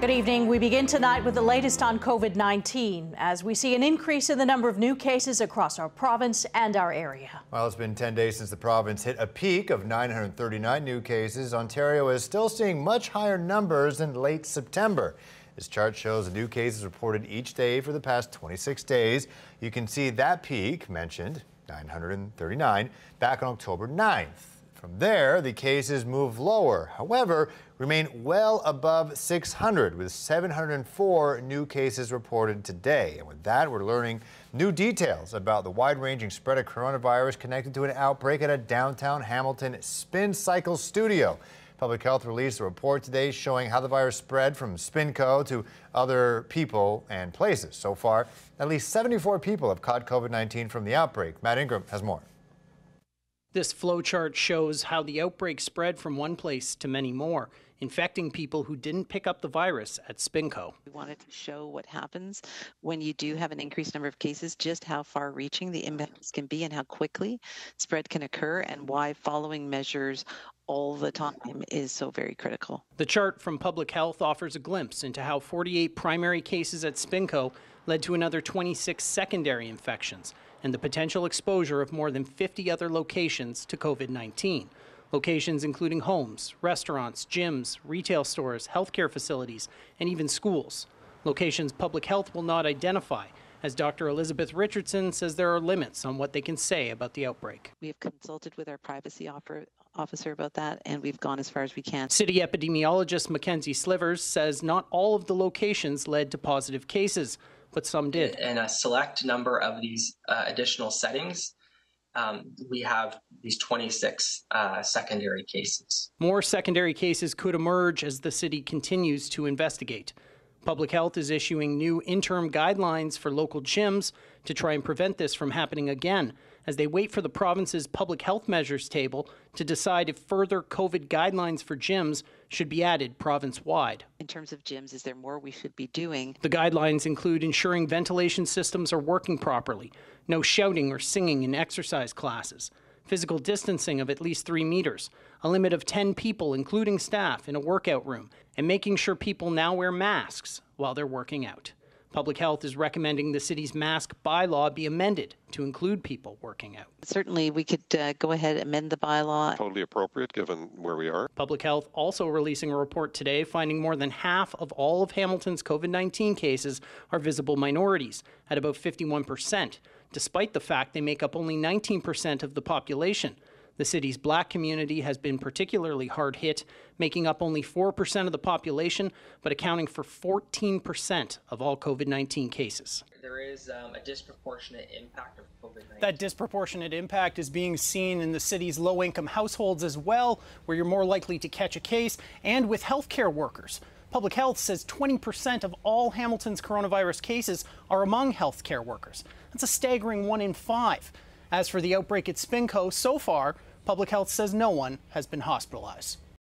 Good evening. We begin tonight with the latest on COVID 19 as we see an increase in the number of new cases across our province and our area. Well, it's been 10 days since the province hit a peak of 939 new cases. Ontario is still seeing much higher numbers in late September. This chart shows new cases reported each day for the past 26 days. You can see that peak mentioned, 939, back on October 9th. From there, the cases move lower. However, remain well above 600 with 704 new cases reported today. And with that, we're learning new details about the wide-ranging spread of coronavirus connected to an outbreak at a downtown Hamilton spin cycle studio. Public Health released a report today showing how the virus spread from Spinco to other people and places. So far, at least 74 people have caught COVID-19 from the outbreak. Matt Ingram has more. This flowchart shows how the outbreak spread from one place to many more, infecting people who didn't pick up the virus at Spinco. We wanted to show what happens when you do have an increased number of cases, just how far reaching the impacts can be and how quickly spread can occur, and why following measures all the time is so very critical. The chart from Public Health offers a glimpse into how 48 primary cases at Spinco led to another 26 secondary infections and the potential exposure of more than 50 other locations to COVID 19. Locations including homes, restaurants, gyms, retail stores, healthcare facilities, and even schools. Locations public health will not identify, as Dr. Elizabeth Richardson says there are limits on what they can say about the outbreak. We have consulted with our privacy offer, officer about that, and we've gone as far as we can. City epidemiologist Mackenzie Slivers says not all of the locations led to positive cases but some did. In a select number of these uh, additional settings, um, we have these 26 uh, secondary cases. More secondary cases could emerge as the city continues to investigate. Public Health is issuing new interim guidelines for local gyms to try and prevent this from happening again as they wait for the province's public health measures table to decide if further COVID guidelines for gyms should be added province wide. In terms of gyms, is there more we should be doing? The guidelines include ensuring ventilation systems are working properly, no shouting or singing in exercise classes, physical distancing of at least three meters, a limit of 10 people, including staff, in a workout room, and making sure people now wear masks while they're working out. Public Health is recommending the city's mask bylaw be amended to include people working out. Certainly, we could uh, go ahead and amend the bylaw. Totally appropriate given where we are. Public Health also releasing a report today finding more than half of all of Hamilton's COVID 19 cases are visible minorities, at about 51%, despite the fact they make up only 19% of the population. The city's black community has been particularly hard hit, making up only 4% of the population, but accounting for 14% of all COVID 19 cases. There is um, a disproportionate impact of COVID 19. That disproportionate impact is being seen in the city's low income households as well, where you're more likely to catch a case, and with healthcare workers. Public Health says 20% of all Hamilton's coronavirus cases are among healthcare workers. That's a staggering one in five. As for the outbreak at Spinco, so far, Public Health says no one has been hospitalized.